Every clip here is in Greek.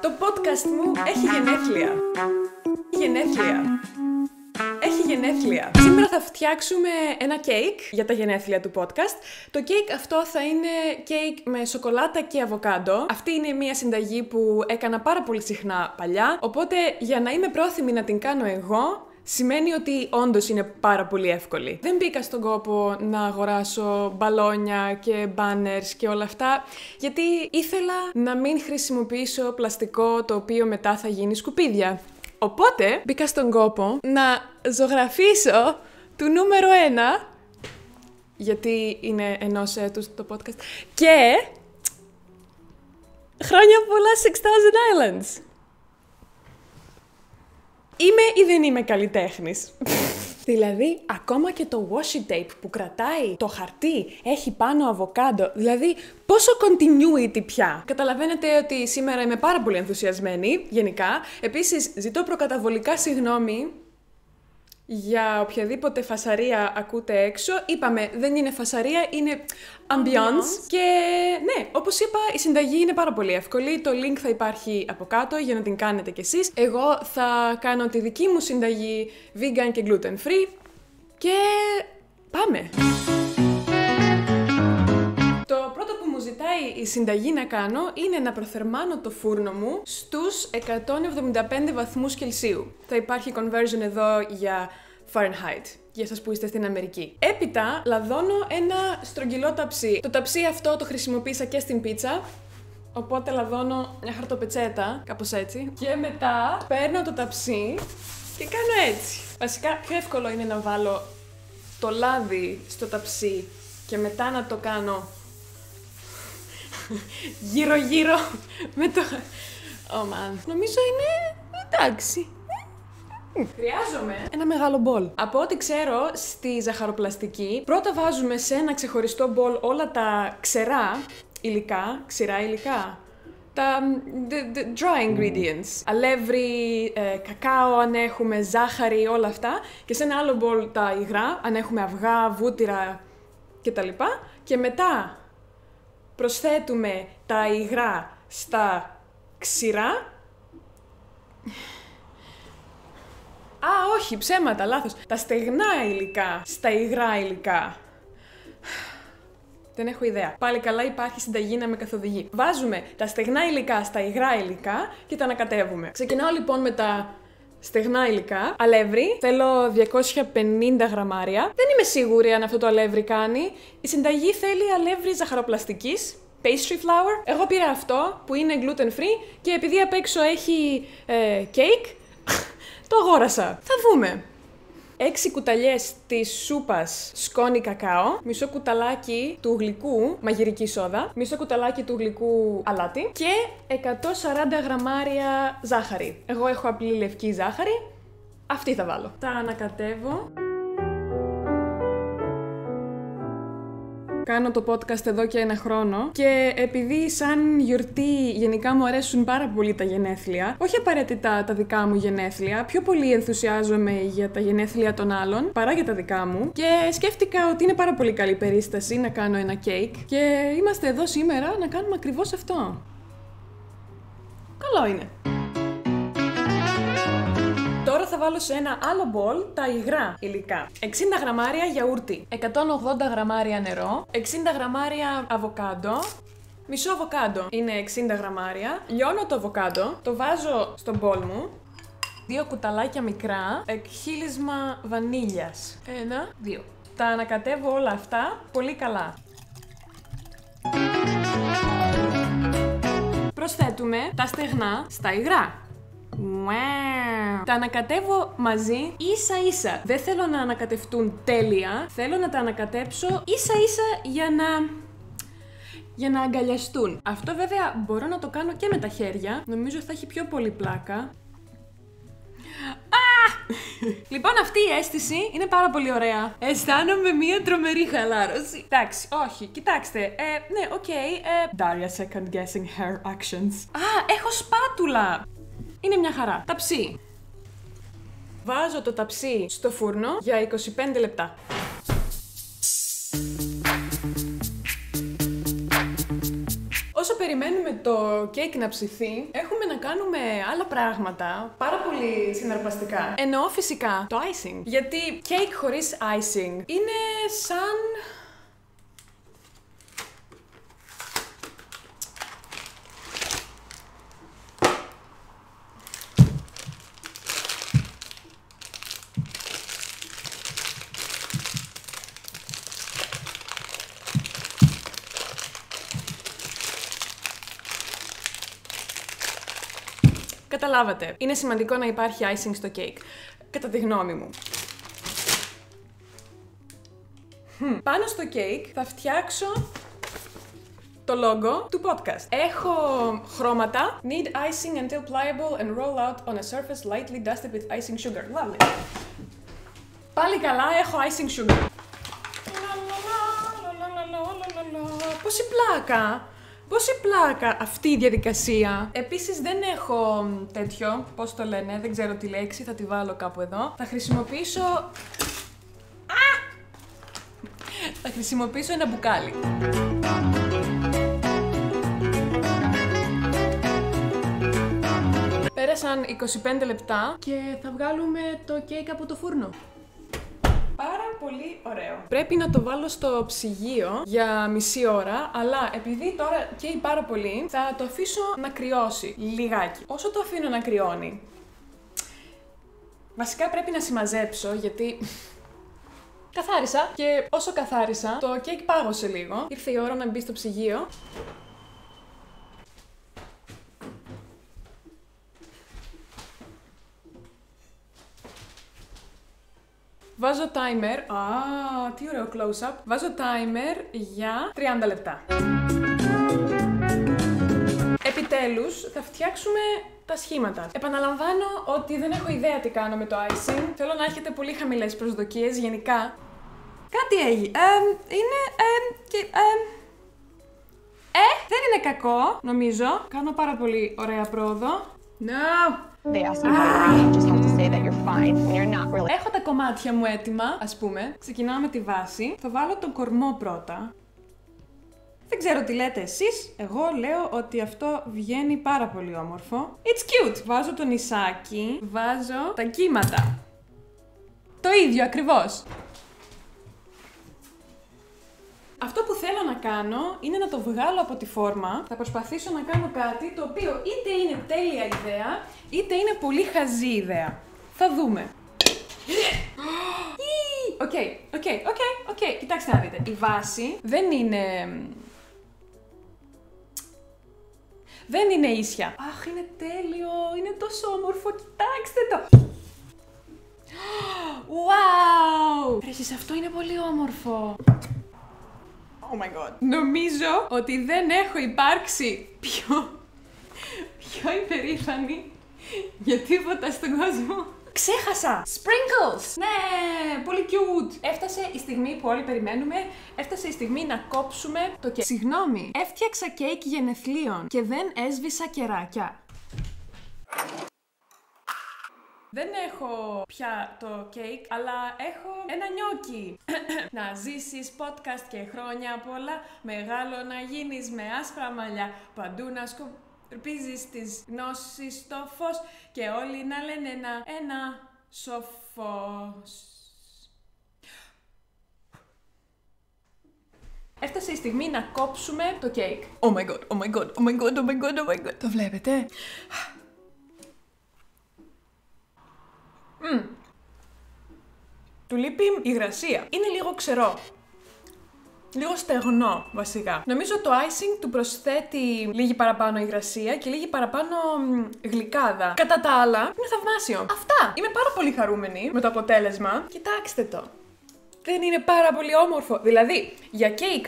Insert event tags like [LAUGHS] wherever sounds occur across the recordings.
Το podcast μου έχει γενέθλια. Γενέθλια. Έχει γενέθλια. Σήμερα θα φτιάξουμε ένα κέικ για τα γενέθλια του podcast. Το κέικ αυτό θα είναι κέικ με σοκολάτα και αβοκάντο. Αυτή είναι μια συνταγή που έκανα πάρα πολύ συχνά παλιά. Οπότε για να είμαι πρόθυμη να την κάνω εγώ, σημαίνει ότι όντως είναι πάρα πολύ εύκολη. Δεν μπήκα στον κόπο να αγοράσω μπαλόνια και banners και όλα αυτά, γιατί ήθελα να μην χρησιμοποιήσω πλαστικό το οποίο μετά θα γίνει σκουπίδια. Οπότε μπήκα στον κόπο να ζωγραφίσω του νούμερο ένα, γιατί είναι ενός έτους το podcast, και χρόνια πολλά 6000 Islands. Είμαι ή δεν είμαι καλλιτέχνης; [LAUGHS] Δηλαδή, ακόμα και το washi tape που κρατάει το χαρτί έχει πάνω αβοκάντο. Δηλαδή, πόσο continuity πια. Καταλαβαίνετε ότι σήμερα είμαι πάρα πολύ ενθουσιασμένη, γενικά. Επίσης, ζητώ προκαταβολικά συγγνώμη για οποιαδήποτε φασαρία ακούτε έξω. Είπαμε, δεν είναι φασαρία, είναι ambiance. Και ναι, όπως είπα, η συνταγή είναι πάρα πολύ εύκολη. Το link θα υπάρχει από κάτω για να την κάνετε κι εσείς. Εγώ θα κάνω τη δική μου συνταγή vegan και gluten free. Και πάμε! Η συνταγή να κάνω είναι να προθερμάνω το φούρνο μου στους 175 βαθμούς Κελσίου. Θα υπάρχει conversion εδώ για Fahrenheit, για σας που είστε στην Αμερική. Έπειτα λαδώνω ένα στρογγυλό ταψί. Το ταψί αυτό το χρησιμοποίησα και στην πίτσα, Οπότε λαδώνω μια χαρτοπετσέτα, κάπως έτσι. Και μετά παίρνω το ταψί και κάνω έτσι. Βασικά πιο εύκολο είναι να βάλω το λάδι στο ταψί και μετά να το κάνω γύρω γύρω με το... Oh man. Νομίζω είναι εντάξει. Χρειάζομαι ένα μεγάλο μπολ. Από ό,τι ξέρω, στη ζαχαροπλαστική πρώτα βάζουμε σε ένα ξεχωριστό μπολ όλα τα ξερά υλικά, ξηρά υλικά, τα the, the dry ingredients. Αλεύρι, ε, κακάο αν έχουμε, ζάχαρη, όλα αυτά. Και σε ένα άλλο μπολ τα υγρά, αν έχουμε αυγά, βούτυρα κτλ. Και μετά προσθέτουμε τα υγρά στα ξηρά Α, όχι, ψέματα, λάθος. Τα στεγνά υλικά στα υγρά υλικά. Δεν έχω ιδέα. Πάλι καλά υπάρχει συνταγή να με καθοδηγεί. Βάζουμε τα στεγνά υλικά στα υγρά υλικά και τα ανακατεύουμε. Ξεκινάω λοιπόν με τα στεγνά υλικά. Αλεύρι. Θέλω 250 γραμμάρια. Δεν είμαι σίγουρη αν αυτό το αλεύρι κάνει. Η συνταγή θέλει αλεύρι ζαχαροπλαστικής. Pastry flour. Εγώ πήρα αυτό που είναι gluten free και επειδή απ' έξω έχει ε, cake, [LAUGHS] το αγόρασα. Θα δούμε. 6 κουταλιές της σούπας σκόνη κακάο, μισό κουταλάκι του γλυκού μαγειρική σόδα, μισό κουταλάκι του γλυκού αλάτι και 140 γραμμάρια ζάχαρη. Εγώ έχω απλή λευκή ζάχαρη, αυτή θα βάλω. Τα ανακατεύω. Κάνω το podcast εδώ και ένα χρόνο και επειδή σαν γιορτή γενικά μου αρέσουν πάρα πολύ τα γενέθλια, όχι απαραίτητα τα δικά μου γενέθλια, πιο πολύ ενθουσιάζομαι για τα γενέθλια των άλλων παρά για τα δικά μου και σκέφτηκα ότι είναι πάρα πολύ καλή περίσταση να κάνω ένα κέικ και είμαστε εδώ σήμερα να κάνουμε ακριβώς αυτό. Καλό είναι. Τώρα θα βάλω σε ένα άλλο μπολ τα υγρά υλικά. 60 γραμμάρια γιαούρτι, 180 γραμμάρια νερό, 60 γραμμάρια αβοκάντο, Μισό αβοκάντο είναι 60 γραμμάρια. Λιώνω το αβοκάντο, το βάζω στο μπολ μου. Δύο κουταλάκια μικρά, εκχύλισμα βανίλιας. Ένα, δύο. Τα ανακατεύω όλα αυτά πολύ καλά. Προσθέτουμε τα στεγνά στα υγρά. Wow. Τα ανακατεύω μαζί ίσα ίσα. Δεν θέλω να ανακατευτούν τέλεια. Θέλω να τα ανακατέψω ίσα ίσα για να για να αγκαλιαστούν. Αυτό βέβαια μπορώ να το κάνω και με τα χέρια. Νομίζω θα έχει πιο πολύ πλάκα. Α! λοιπόν, αυτή η αίσθηση είναι πάρα πολύ ωραία. Αισθάνομαι μία τρομερή χαλάρωση. Εντάξει, όχι, κοιτάξτε. Ε, ναι, OK. Okay, ε... Daria second guessing her actions. Α, έχω σπάτουλα! Είναι μια χαρά. Ταψί. Βάζω το ταψί στο φούρνο για 25 λεπτά. Όσο περιμένουμε το κέικ να ψηθεί, έχουμε να κάνουμε άλλα πράγματα πάρα πολύ συναρπαστικά. Εννοώ φυσικά το icing. Γιατί κέικ χωρίς icing είναι σαν Καταλάβατε. Είναι σημαντικό να υπάρχει icing στο cake. Κατά τη γνώμη μου. Πάνω στο cake θα φτιάξω το logo του podcast. Έχω χρώματα. Need icing until pliable and roll out on a surface lightly dusted with icing sugar. Lovely. Πάλι καλά, έχω icing sugar. Πόση πλάκα! Πόση πλάκα αυτή η διαδικασία; Επίσης δεν έχω τέτοιο, πώς το λένε, δεν ξέρω τη λέξη, θα τη βάλω κάπου εδώ. Θα χρησιμοποιήσω... Α! Θα χρησιμοποιήσω ένα μπουκάλι. Πέρασαν 25 λεπτά και θα βγάλουμε το κέικ από το φούρνο. Πάρα πολύ ωραίο. Πρέπει να το βάλω στο ψυγείο για μισή ώρα, αλλά επειδή τώρα καίει πάρα πολύ, θα το αφήσω να κρυώσει λιγάκι. Όσο το αφήνω να κρυώνει, βασικά πρέπει να συμμαζέψω γιατί [LAUGHS] Καθάρισα και όσο καθάρισα, το κέικ πάγωσε λίγο. Ήρθε η ώρα να μπει στο ψυγείο. Βάζω timer. Α, τι ωραίο close-up. Βάζω timer για 30 λεπτά. Επιτέλους, θα φτιάξουμε τα σχήματα. Επαναλαμβάνω ότι δεν έχω ιδέα τι κάνω με το icing. Θέλω να έχετε πολύ χαμηλές προσδοκίες γενικά. Κάτι έγινε. Ε, είναι... Ε, και, ε, ε, δεν είναι κακό, νομίζω. Κάνω πάρα πολύ ωραία πρόοδο. No! They ask you how you're you just have to say that you're fine and you're not really. Έχω τα κομμάτια μου έτοιμα, ας πούμε. Ξεκινάω με τη βάση. Θα βάλω τον κορμό πρώτα. Δεν ξέρω τι λέτε εσείς, εγώ λέω ότι αυτό βγαίνει πάρα πολύ όμορφο. It's cute! Βάζω το νησάκι, βάζω τα κύματα. Το ίδιο ακριβώς. Αυτό που θέλω να κάνω είναι να το βγάλω από τη φόρμα. Θα προσπαθήσω να κάνω κάτι το οποίο είτε είναι τέλεια ιδέα, είτε είναι πολύ χαζή ιδέα. Θα δούμε. OK, OK, OK, OK. Κοιτάξτε να δείτε. Η βάση δεν είναι... Δεν είναι ίσια. Αχ, είναι τέλειο. Είναι τόσο όμορφο. Κοιτάξτε το. Wow! Ρε, αυτό είναι πολύ όμορφο. Oh my god. Νομίζω ότι δεν έχω υπάρξει πιο, πιο υπερήφανη για τίποτα στον κόσμο. Ξέχασα! Sprinkles! Ναι, πολύ cute! Έφτασε η στιγμή που όλοι περιμένουμε. Έφτασε η στιγμή να κόψουμε το κέικ. Συγγνώμη, έφτιαξα κέικ γενεθλίων και δεν έσβησα κεράκια. Δεν έχω πια το κέικ, αλλά έχω ένα νιόκι. [CLEARS THROAT] να ζήσεις podcast και χρόνια πολλά, μεγάλο να γίνεις με άσπρα μαλλιά, παντού να σκορπίζεις τις γνώσεις στο φως και όλοι να λένε ένα, ένα σοφός. Έφτασε η στιγμή να κόψουμε το κέικ. Oh my god, oh my god, oh my god, oh my god, oh my god. Το βλέπετε; [CLEARS THROAT] Mm. Του λείπει η υγρασία. Είναι λίγο ξερό. Λίγο στεγνό, βασικά. Νομίζω το icing του προσθέτει λίγη παραπάνω υγρασία και λίγη παραπάνω γλυκάδα. Κατά τα άλλα, είναι θαυμάσιο. Αυτά! Είμαι πάρα πολύ χαρούμενη με το αποτέλεσμα. Κοιτάξτε το. Δεν είναι πάρα πολύ όμορφο. Δηλαδή, για κέικ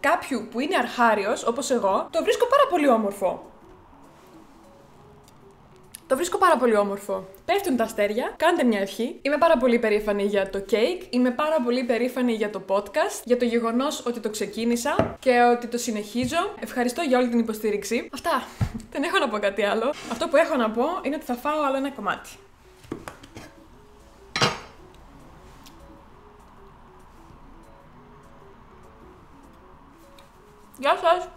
κάποιου που είναι αρχάριος, όπως εγώ, το βρίσκω πάρα πολύ όμορφο. Το βρίσκω πάρα πολύ όμορφο. Πέφτουν τα αστέρια, κάντε μια ευχή. Είμαι πάρα πολύ περήφανη για το cake. Είμαι πάρα πολύ περήφανη για το podcast. Για το γεγονός ότι το ξεκίνησα και ότι το συνεχίζω. Ευχαριστώ για όλη την υποστήριξη. Αυτά. Δεν έχω να πω κάτι άλλο. Αυτό που έχω να πω είναι ότι θα φάω άλλο ένα κομμάτι. Γεια σας!